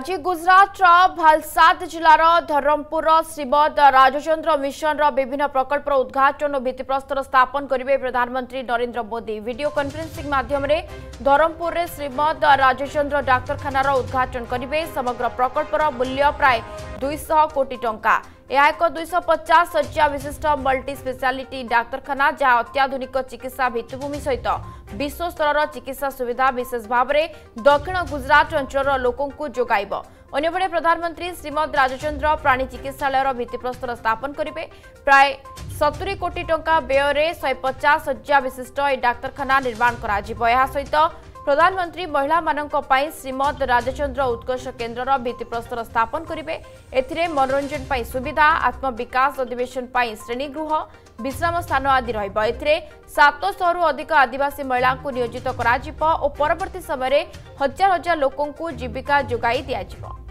आज गुजराटर भालसाद जरमपुर श्रीमद् राजन्द्र मिसन र विभिन्न प्रकल्पर उद्घाटन भितिप्रस्तर स्थापन गरे प्रधानमन्त्री नरेन्द्र मोदी भिडियो कन्फरेन्सिङ माध्यमले धरमपुर श्रीमद् राजन्द्र डाक्तरखान उद्घाटन गरे समग्र प्रकल्पर मूल्य प्रायः ଦୁଇଶହ କୋଟି ଟଙ୍କା ଏହା ଏକ ଦୁଇଶହ ପଚାଶ ଶଯ୍ୟା ବିଶିଷ୍ଟ ମଲ୍ଟି ସ୍ପେଶାଲିଟି ଡାକ୍ତରଖାନା ଯାହା ଅତ୍ୟାଧୁନିକ ଚିକିତ୍ସା ଭିତ୍ତିଭୂମି ସହିତ ବିଶ୍ୱସ୍ତରର ଚିକିତ୍ସା ସୁବିଧା ବିଶେଷ ଭାବରେ ଦକ୍ଷିଣ ଗୁଜରାଟ ଅଞ୍ଚଳର ଲୋକଙ୍କୁ ଯୋଗାଇବ ଅନ୍ୟପଟେ ପ୍ରଧାନମନ୍ତ୍ରୀ ଶ୍ରୀମଦ ରାଜଚନ୍ଦ୍ର ପ୍ରାଣୀ ଚିକିତ୍ସାଳୟର ଭିତ୍ତିପ୍ରସ୍ତର ସ୍ଥାପନ କରିବେ ପ୍ରାୟ ସତୁରି କୋଟି ଟଙ୍କା ବ୍ୟୟରେ ଶହେ ପଚାଶ ଶଯ୍ୟା ବିଶିଷ୍ଟ ଏହି ଡାକ୍ତରଖାନା ନିର୍ମାଣ କରାଯିବ ଏହା ସହିତ ପ୍ରଧାନମନ୍ତ୍ରୀ ମହିଳାମାନଙ୍କ ପାଇଁ ଶ୍ରୀମଦ ରାଜଚନ୍ଦ୍ର ଉତ୍କର୍ଷ କେନ୍ଦ୍ରର ଭିତ୍ତିପ୍ରସ୍ତର ସ୍ଥାପନ କରିବେ ଏଥିରେ ମନୋରଞ୍ଜନ ପାଇଁ ସୁବିଧା ଆତ୍ମବିକାଶ ଅଧିବେଶନ ପାଇଁ ଶ୍ରେଣୀଗୃହ ବିଶ୍ରାମ ସ୍ଥାନ ଆଦି ରହିବ ଏଥିରେ ସାତଶହରୁ ଅଧିକ ଆଦିବାସୀ ମହିଳାଙ୍କୁ ନିୟୋଜିତ କରାଯିବ ଓ ପରବର୍ତ୍ତୀ ସମୟରେ ହଜାର ହଜାର ଲୋକଙ୍କୁ ଜୀବିକା ଯୋଗାଇ ଦିଆଯିବ